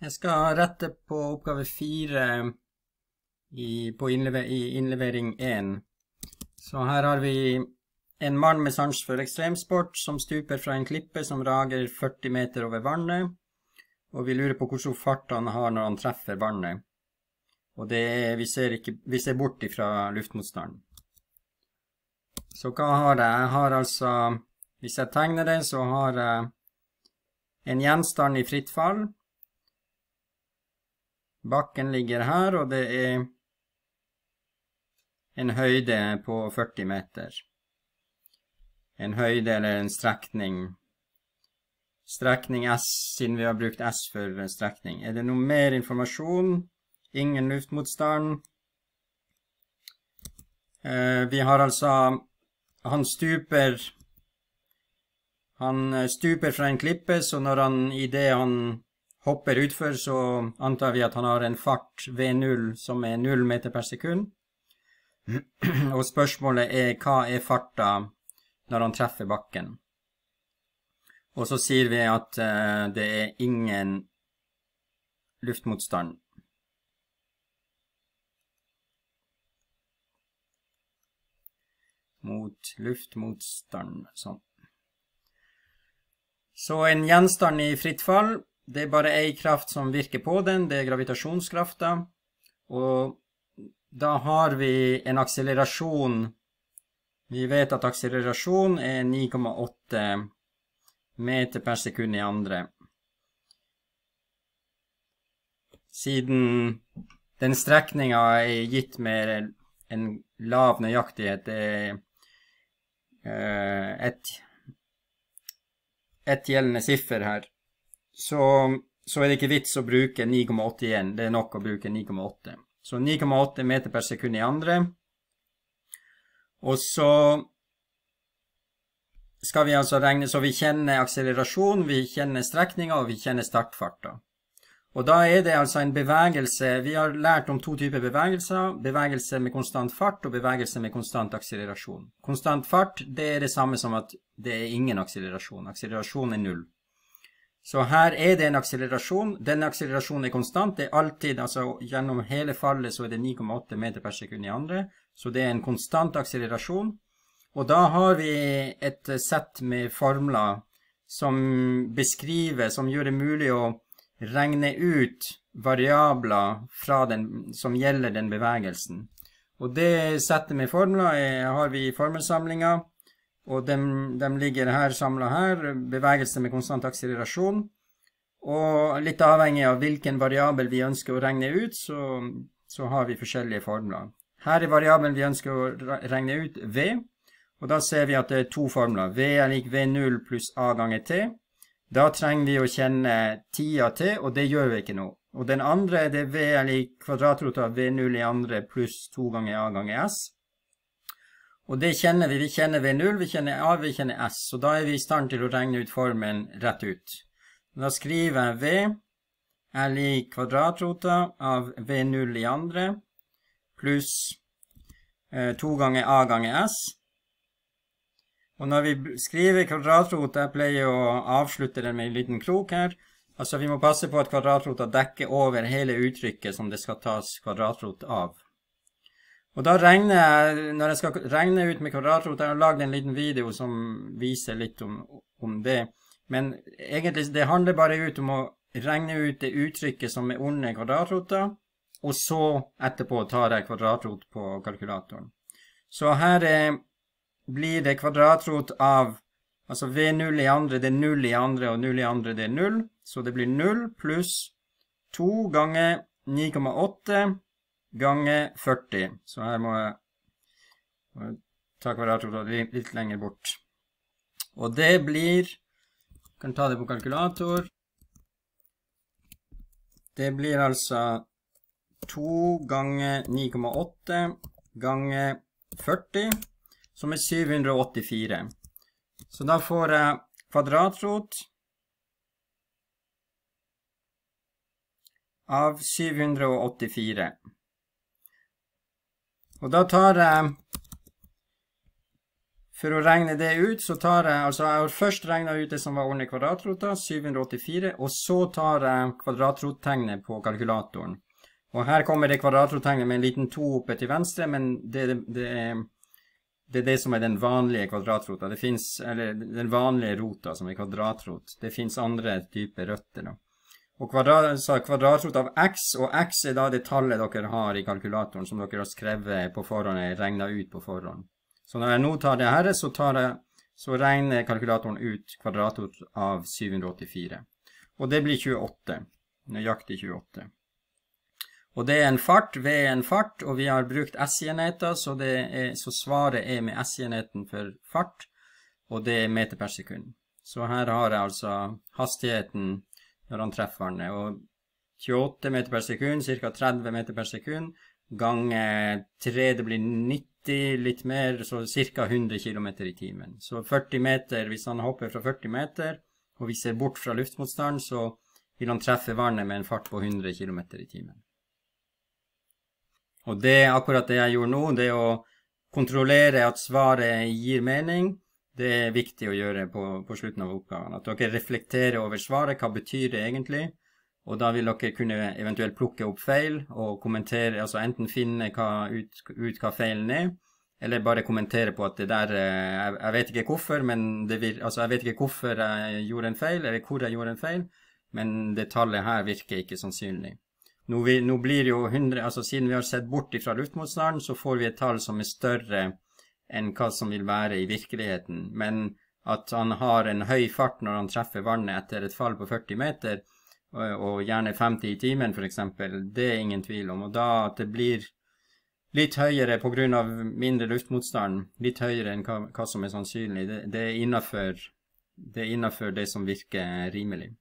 Jeg skal rette på oppgave fire i, innlever, i innlevering én. Så her har vi en mann med sans for ekstremsport som stuper fra en klippe som rager 40 meter over vannet, og vi lurer på hvor stor fart han har når han treffer vannet. Og det er, vi ser, ikke, vi ser bort ifra luftmotstanden. Så hva har jeg? Jeg har altså, hvis jeg tegner det, så har jeg en gjenstand i fritt fall, Bakken ligger her, og det er en høyde på 40 meter. En høyde eller en strekning. Strekning S, siden vi har brukt S for strekning. Er det noe mer informasjon? Ingen luftmotstand. Eh, vi har altså Han stuper Han stuper fra en klippe, så når han i det han hopper utfor, så antar vi at han har en fart V0 som er 0 meter per sekund. Og spørsmålet er hva er farta når han treffer bakken? Og så sier vi at uh, det er ingen luftmotstand. Mot luftmotstand, sånn. Så en gjenstand i fritt fall det er bare ei kraft som virker på den, det er gravitasjonskrafta. Og da har vi en akselerasjon Vi vet at akselerasjon er 9,8 meter per sekund i andre. Siden den strekninga er gitt med en lav nøyaktighet, det er uh, et, et gjeldende siffer her så, så, er det ikke vits å bruke 9,8 igjen. Det er nok å bruke 9,8. Så 9,8 meter per sekund i andre. Og så skal vi altså regne Så vi kjenner akselerasjon, vi kjenner strekninga, og vi kjenner startfarta. Og da er det altså en bevegelse Vi har lært om to typer bevegelser. Bevegelse med konstant fart og bevegelse med konstant akselerasjon. Konstant fart det er det samme som at det er ingen akselerasjon. Akselerasjon er null. Så her er det en akselerasjon. Denne akselerasjonen er konstant. Det er alltid, altså Gjennom hele fallet så er det 9,8 meter per sekund i andre. Så det er en konstant akselerasjon. Og da har vi et sett med formler som beskriver, som gjør det mulig å regne ut variabler den, som gjelder den bevegelsen. Og det settet med formler er, har vi i formelsamlinga. Og de, ligger her samla her. Bevegelse med konstant akselerasjon. Og litt avhengig av hvilken variabel vi ønsker å regne ut, så, så har vi forskjellige formler. Her er variabelen vi ønsker å regne ut, V. Og da ser vi at det er to formler. V er lik V0 pluss A ganger T. Da trenger vi å kjenne tida T, og det gjør vi ikke nå. Og den andre det er V er lik kvadratrota av V0 i andre pluss 2 ganger A ganger S. Og det kjenner vi. Vi kjenner V0, vi kjenner A, vi kjenner S. Så da er vi i stand til å regne ut formen rett ut. Da skriver jeg V er lik kvadratrota av V0 i andre pluss eh, 2 ganger A ganger S. Og når vi skriver kvadratrota, jeg pleier å avslutte den med en liten krok her. Altså vi må passe på at kvadratrota dekker over hele uttrykket som det skal tas kvadratrot av. Og da regner jeg, når jeg skal regne ut med kvadratrot, jeg har lagd en liten video som viser litt om, om, det. Men egentlig, det handler bare ut om å regne ut det uttrykket som er under kvadratrota, og så etterpå tar jeg kvadratrot på kalkulatoren. Så her er, blir det kvadratrot av Altså V0 i andre, det er 0 i andre, og 0 i andre, det er 0. Så det blir 0 pluss 2 ganger 9,8 ganger 40. Så her må jeg, må jeg ta kvadratrotet litt, lenger bort. Og det blir kan ta det på kalkulator. Det blir altså 2 ganger 9,8 ganger 40, som er 784. Så da får jeg kvadratrot av 784. Og da tar jeg For å regne det ut, så tar jeg altså Jeg har først regna ut det som var ordentlig kvadratrota, 784, og så tar jeg kvadratrottegnet på kalkulatoren. Og her kommer det kvadratrottegnet med en liten to oppe til venstre, men det, det, det, er, det, er, det som er den vanlige kvadratrota. Det finnes, eller den vanlige rota som er kvadratrot. Det fins andre typer røtter, da. Og kvadrat, kvadratrot av x, og x er da det tallet dere har i kalkulatoren, som dere har skrevet på forhånd, regna ut på forhånd. Så når jeg nå tar det her, så, jeg, så regner kalkulatoren ut kvadratrot av 784. Og det blir 28. Nøyaktig 28. Og det er en fart V er en fart, og vi har brukt S-enheter, så, så, svaret er med S-enheten for fart, og det er meter per sekund. Så her har jeg altså hastigheten når han treffer den. og 28 meter per sekund, ca. 30 meter per sekund, ganger 3, det blir 90 90, litt mer, så ca. 100 km i timen. Så 40 meter, hvis han hopper fra 40 meter, og vi ser bort fra luftmotstand, så vil han treffe vannet med en fart på 100 km i timen. Og det akkurat det jeg gjorde nå, det å kontrollere at svaret gir mening, det er viktig å gjøre på, på slutten av oppgaven. At dere reflekterer over svaret, hva betyr det egentlig? Og da vil dere kunne eventuelt plukke opp feil og kommentere, altså enten finne hva, ut, ut, hva feilen er, eller bare kommentere på at det der eh, Jeg, jeg vet ikke hvorfor, men det vil, altså jeg vet ikke hvorfor jeg gjorde en feil, eller hvor jeg gjorde en feil, men det tallet her virker ikke sannsynlig. Nå, vi, nå blir jo 100, altså Siden vi har sett bort ifra luftmotstanden, så får vi et tall som er større enn hva som vil være i virkeligheten. Men at han har en høy fart når han treffer vannet etter et fall på 40 meter, og gjerne 50 i timen f.eks., det er ingen tvil om. Og da at det blir litt høyere pga. mindre luftmotstand, litt høyere enn hva, hva som er sannsynlig, det, det er innafor det, det som virker rimelig.